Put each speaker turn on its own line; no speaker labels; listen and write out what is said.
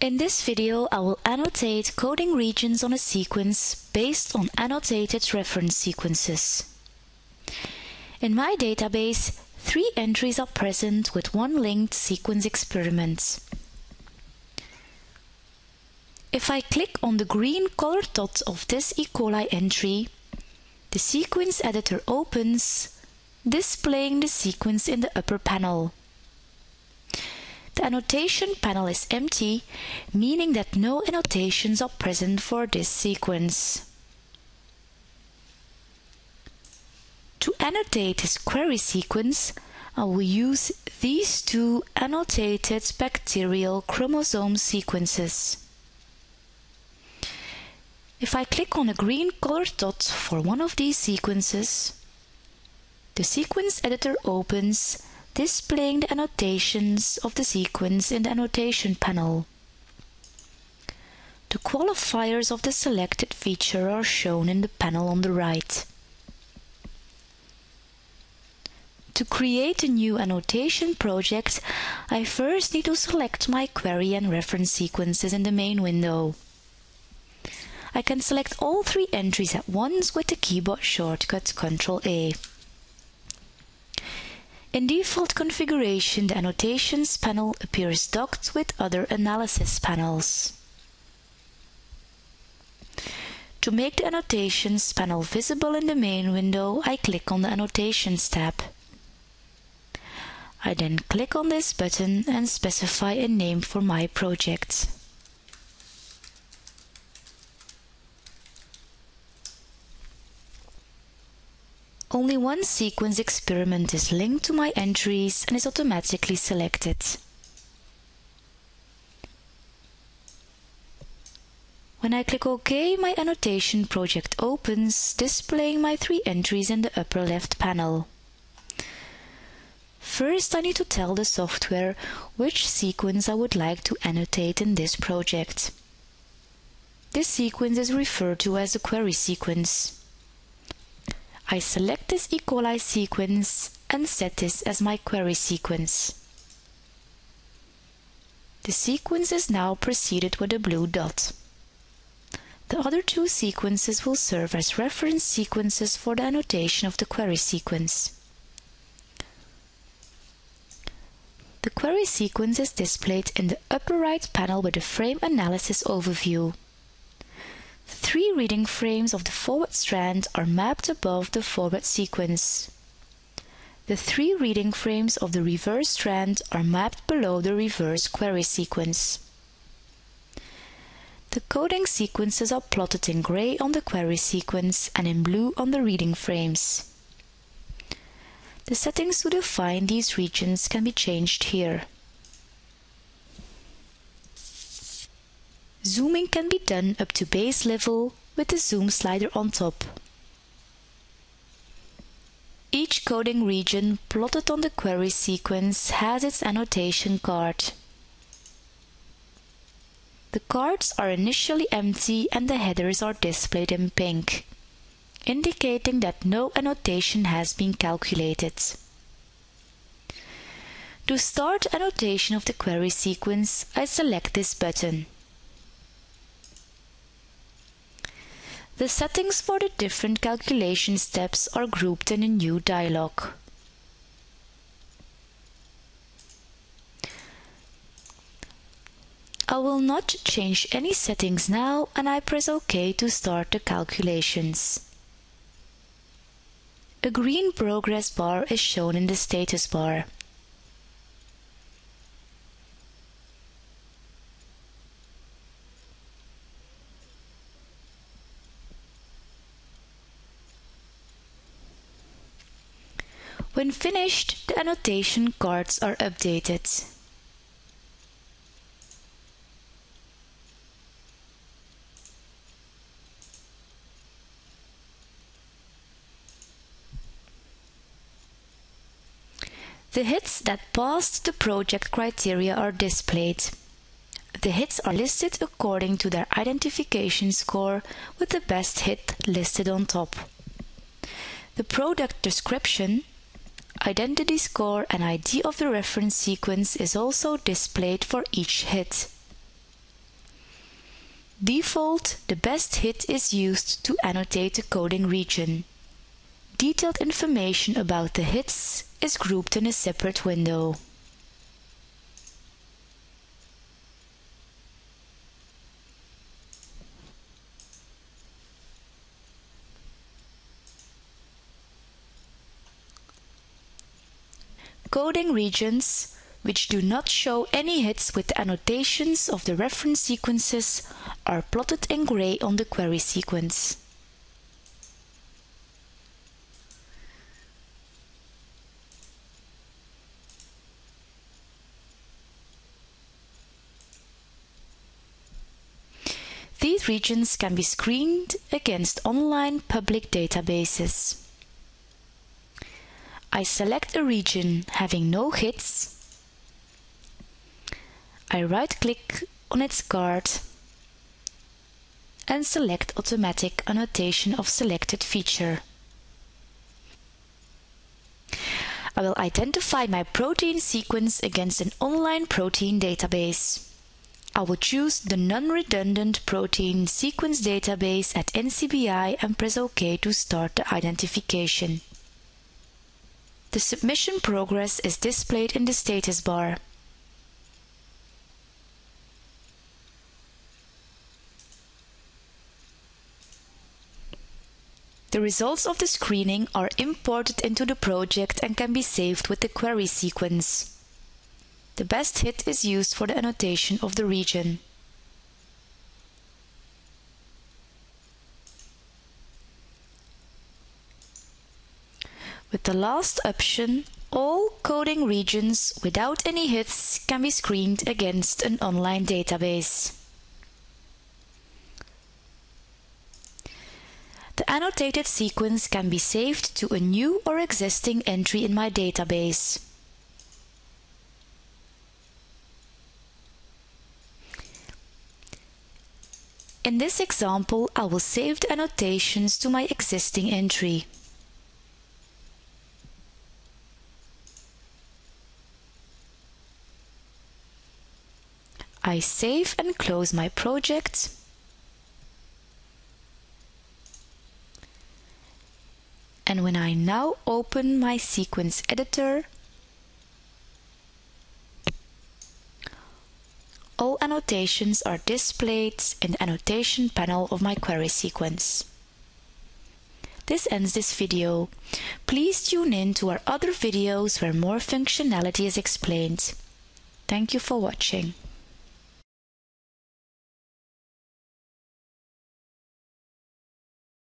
In this video I will annotate coding regions on a sequence based on annotated reference sequences. In my database, three entries are present with one linked sequence experiment. If I click on the green colored dot of this E. coli entry, the sequence editor opens, displaying the sequence in the upper panel. The annotation panel is empty, meaning that no annotations are present for this sequence. To annotate this query sequence, uh, I will use these two annotated bacterial chromosome sequences. If I click on a green colored dot for one of these sequences, the sequence editor opens, displaying the annotations of the sequence in the annotation panel. The qualifiers of the selected feature are shown in the panel on the right. To create a new annotation project, I first need to select my query and reference sequences in the main window. I can select all three entries at once with the keyboard shortcut Ctrl A. In default configuration, the Annotations panel appears docked with other analysis panels. To make the Annotations panel visible in the main window, I click on the Annotations tab. I then click on this button and specify a name for my project. Only one sequence experiment is linked to my entries and is automatically selected. When I click OK, my annotation project opens, displaying my three entries in the upper left panel. First, I need to tell the software which sequence I would like to annotate in this project. This sequence is referred to as the query sequence. I select this E. coli sequence and set this as my query sequence. The sequence is now preceded with a blue dot. The other two sequences will serve as reference sequences for the annotation of the query sequence. The query sequence is displayed in the upper right panel with a frame analysis overview. Three reading frames of the forward strand are mapped above the forward sequence. The three reading frames of the reverse strand are mapped below the reverse query sequence. The coding sequences are plotted in gray on the query sequence and in blue on the reading frames. The settings to define these regions can be changed here. Zooming can be done up to base level with the zoom slider on top. Each coding region plotted on the query sequence has its annotation card. The cards are initially empty and the headers are displayed in pink, indicating that no annotation has been calculated. To start annotation of the query sequence, I select this button. The settings for the different calculation steps are grouped in a new dialog. I will not change any settings now and I press OK to start the calculations. A green progress bar is shown in the status bar. When finished, the annotation cards are updated. The hits that passed the project criteria are displayed. The hits are listed according to their identification score with the best hit listed on top. The product description identity score and ID of the reference sequence is also displayed for each hit. default, the best hit is used to annotate the coding region. Detailed information about the hits is grouped in a separate window. Coding regions which do not show any hits with annotations of the reference sequences are plotted in gray on the query sequence. These regions can be screened against online public databases. I select a region having no hits. I right-click on its card and select Automatic Annotation of Selected Feature. I will identify my protein sequence against an online protein database. I will choose the non-redundant protein sequence database at NCBI and press OK to start the identification. The submission progress is displayed in the status bar. The results of the screening are imported into the project and can be saved with the query sequence. The best hit is used for the annotation of the region. With the last option, all coding regions without any hits can be screened against an online database. The annotated sequence can be saved to a new or existing entry in my database. In this example, I will save the annotations to my existing entry. I save and close my project. And when I now open my sequence editor, all annotations are displayed in the annotation panel of my query sequence. This ends this video. Please tune in to our other videos where more functionality is explained. Thank you for watching.